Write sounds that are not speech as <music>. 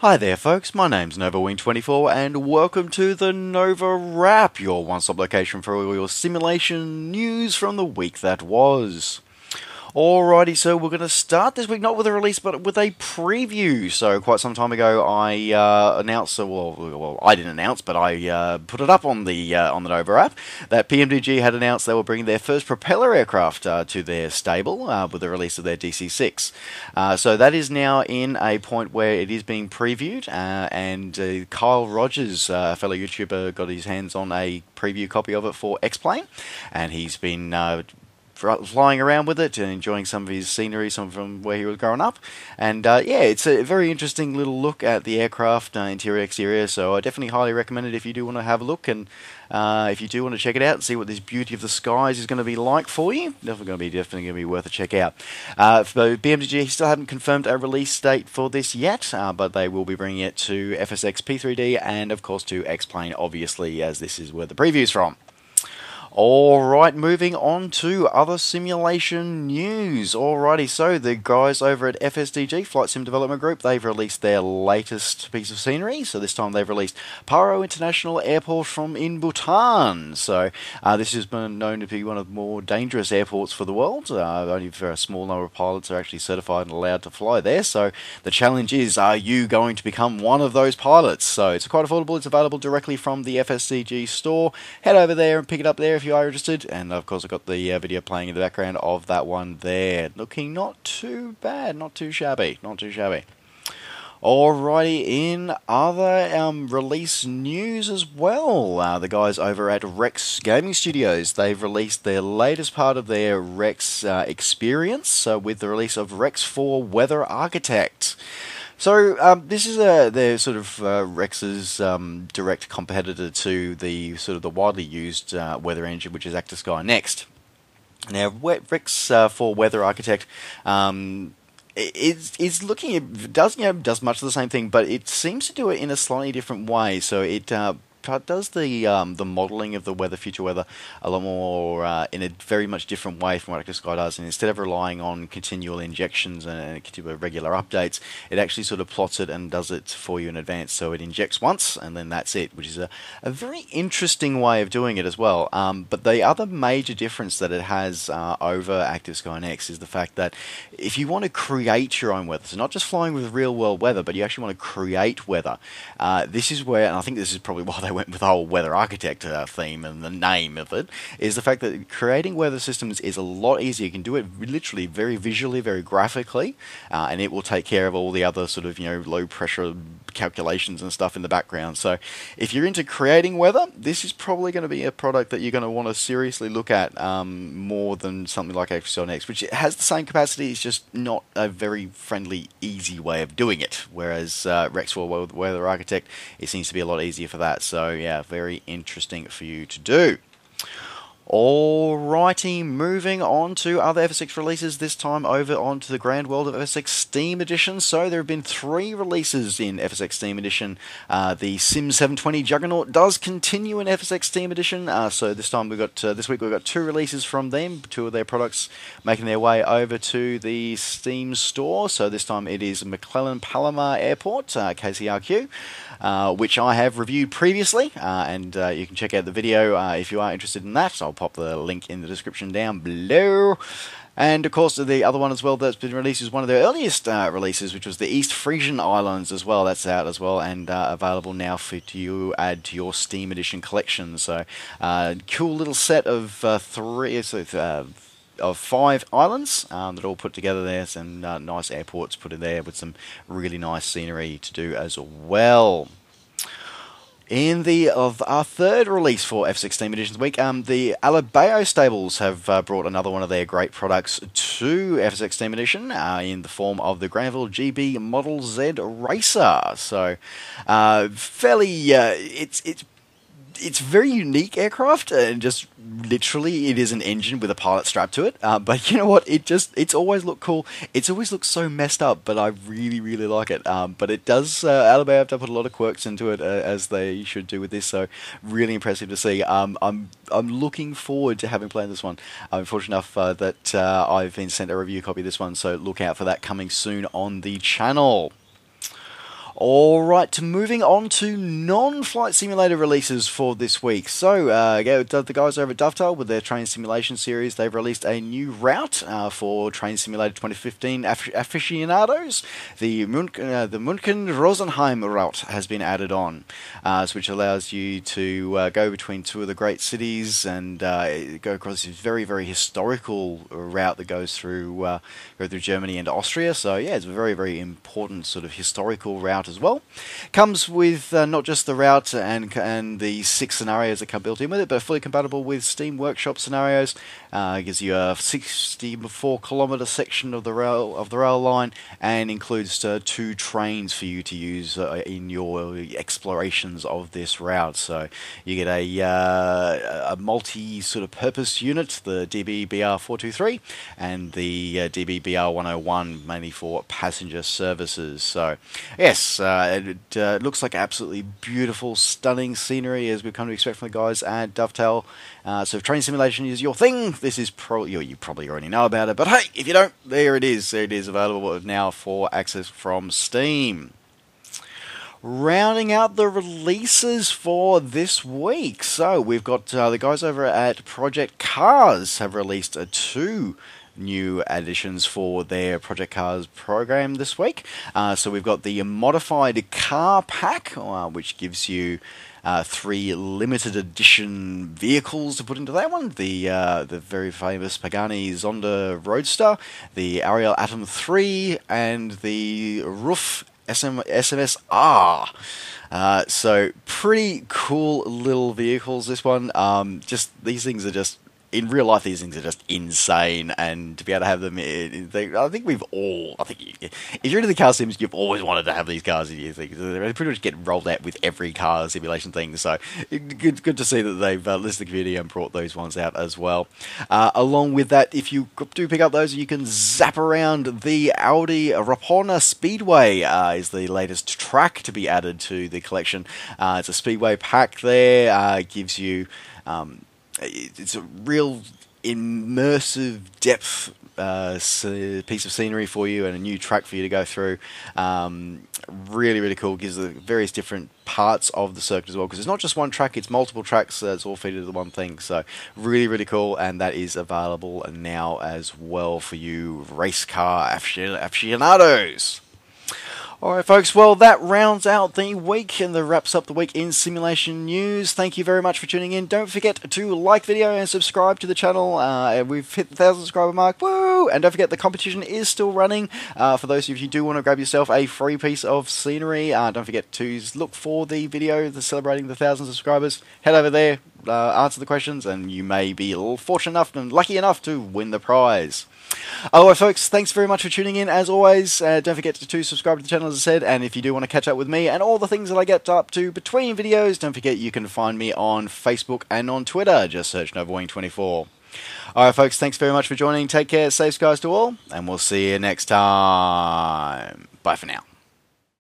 Hi there, folks. My name's NovaWing24, and welcome to the Nova Wrap, your one stop location for all your simulation news from the week that was. Alrighty, so we're going to start this week not with a release, but with a preview. So quite some time ago, I uh, announced, well, well, I didn't announce, but I uh, put it up on the uh, on the Nova Wrap that PMDG had announced they were bringing their first propeller aircraft uh, to their stable uh, with the release of their DC-6. Uh, so that is now in a point where it is being previewed, and Kyle Rodgers, a fellow YouTuber, got his hands on a preview copy of it for X-Plane, and he's been flying around with it and enjoying some of his scenery, some from where he was growing up. And uh, yeah, it's a very interesting little look at the aircraft, uh, interior, exterior. So I definitely highly recommend it if you do want to have a look and uh, if you do want to check it out and see what this beauty of the skies is going to be like for you. Definitely going to be definitely going to be worth a check out. Uh, for PMDG, still haven't confirmed a release date for this yet, uh, but they will be bringing it to FSX P3D and of course to X-Plane, obviously, as this is where the preview's from. Alright, moving on to other simulation news. Alrighty, so the guys over at FSDG, Flight Sim Development Group, they've released their latest piece of scenery. So this time they've released Paro International Airport from in Bhutan. So uh, this has been known to be one of the more dangerous airports for the world. Uh, only a small number of pilots are actually certified and allowed to fly there. So the challenge is, are you going to become one of those pilots? So it's quite affordable. It's available directly from the FSDG store. Head over there and pick it up there if you are interested. And of course, I've got the uh, video playing in the background of that one there. Looking not too bad, not too shabby, not too shabby. Alrighty, in other um, release news as well, uh, the guys over at Rex Gaming Studios, they've released their latest part of their Rex uh, experience uh, with the release of Rex 4 Weather Architect. So um, this is a their sort of uh, Rex's um, direct competitor to the sort of the widely used uh, weather engine, which is ActiveSky Next. Now, Rex uh, for Weather Architect um, is is looking at does you know does much of the same thing, but it seems to do it in a slightly different way. So it uh, does the um, the modelling of the weather, future weather, a lot more uh, in a very much different way from what ActiveSky does. And instead of relying on continual injections and, and regular updates, it actually sort of plots it and does it for you in advance. So it injects once and then that's it, which is a, a very interesting way of doing it as well. Um, but the other major difference that it has uh, over ActiveSky Next is the fact that if you want to create your own weather, so not just flying with real world weather, but you actually want to create weather, uh, this is where, and I think this is probably <laughs> why they went with the whole weather architect uh, theme and the name of it, is the fact that creating weather systems is a lot easier. You can do it literally very visually, very graphically, uh, and it will take care of all the other sort of you know low pressure calculations and stuff in the background. So if you're into creating weather, this is probably going to be a product that you're going to want to seriously look at um, more than something like Excel Next, which has the same capacity. It's just not a very friendly, easy way of doing it. Whereas uh, Rex 4 Weather Architect, it seems to be a lot easier for that. So yeah, very interesting for you to do. Alrighty, moving on to other FSX releases, this time over onto the Grand World of FSX Steam Edition. So there have been three releases in FSX Steam Edition. Uh, the Sim 720 Juggernaut does continue in FSX Steam Edition. Uh, so this time we got uh, this week we've got two releases from them, two of their products making their way over to the Steam store. So this time it is McClellan Palomar Airport, uh, KCRQ. Uh, which I have reviewed previously, uh, and you can check out the video if you are interested in that. I'll pop the link in the description down below. And of course, the other one as well that's been released is one of their earliest uh, releases, which was the East Frisian Islands as well. That's out as well and uh, available now for you add to your Steam Edition collection. So, uh, cool little set of uh, three, so, uh, of five islands um, that all put together there. Some uh, nice airports put in there with some really nice scenery to do as well. In the of our third release for F16 Editions Week, um, the Alabeo Stables have uh, brought another one of their great products to F16 Edition uh, in the form of the Granville Gee Bee Model Z Racer. So, uh, fairly, uh, it's it's it's very unique aircraft, and just literally it is an engine with a pilot strapped to it. Uh, but <laughs> you know what? It just it's always looked cool. It's always looked so messed up, but I really really like it. Um, but it does. Uh, Alabeo have to put a lot of quirks into it uh, as they should do with this. So really impressive to see. Um, I'm I'm looking forward to having played this one. I'm fortunate enough uh, that uh, I've been sent a review copy of this one, so look out for that coming soon on the channel. Alright, moving on to non flight simulator releases for this week. So, uh, the guys over at Dovetail with their Train Simulation series, they've released a new route uh, for Train Simulator 2015 aficionados. The, Mun- uh, the München Rosenheim route has been added on, uh, which allows you to uh, go between two of the great cities and uh, go across this very, very historical route that goes through, go through Germany and Austria. So, yeah, it's a very, very important sort of historical route as well. Comes with uh, not just the route and and the six scenarios that come built in with it, but fully compatible with Steam Workshop scenarios. Uh, gives you a 64 kilometer section of the rail of the rail line and includes uh, two trains for you to use uh, in your explorations of this route. So you get a uh, a multi sort of purpose unit, the DB BR 423, and the uh, DB BR 101, mainly for passenger services. So yes. Uh, it uh, looks like absolutely beautiful, stunning scenery as we've come to expect from the guys at Dovetail. Uh, so if train simulation is your thing, this is probably you, probably already know about it. But hey, if you don't, there it is. It is available now for access from Steam rounding out the releases for this week. So we've got uh, the guys over at Project Cars have released a two new additions for their Project Cars program this week. Uh, so we've got the modified car pack, uh, which gives you uh, three limited edition vehicles to put into that one. The uh, the very famous Pagani Zonda Roadster, the Ariel Atom 3, and the RUF SM, SMSR. Uh, so pretty cool little vehicles. This one, um, just these things are just in real life, these things are just insane, and to be able to have them, I think we've all, I think, if you're into the car sims, you've always wanted to have these cars in your things. They pretty much get rolled out with every car simulation thing. So good, good to see that they've uh, listed the community and brought those ones out as well. Uh, along with that, if you do pick up those, you can zap around the Audi Ruapuna Speedway. Uh, is the latest track to be added to the collection. Uh, it's a speedway pack there. Uh, gives you um, it's a real immersive depth uh, piece of scenery for you and a new track for you to go through. Um, really, really cool. Gives the various different parts of the circuit as well because it's not just one track; it's multiple tracks that's all feed into one thing. So really, really cool, and that is available now as well for you race car aficionados. Alright, folks, well, that rounds out the week and that wraps up the week in simulation news. Thank you very much for tuning in. Don't forget to like the video and subscribe to the channel. Uh, we've hit the 1,000 subscriber mark. Woo! And don't forget the competition is still running. Uh, for those of you who do want to grab yourself a free piece of scenery, uh, don't forget to look for the video the celebrating the 1,000 subscribers. Head over there, uh, answer the questions, and you may be fortunate enough and lucky enough to win the prize. Otherwise, folks, thanks very much for tuning in. As always, uh, don't forget to, to, subscribe to the channel, as I said. And if you do want to catch up with me and all the things that I get up to between videos, don't forget you can find me on Facebook and on Twitter. Just search NovaWing24. Alright, folks, thanks very much for joining. Take care, safe skies to all, and we'll see you next time. Bye for now.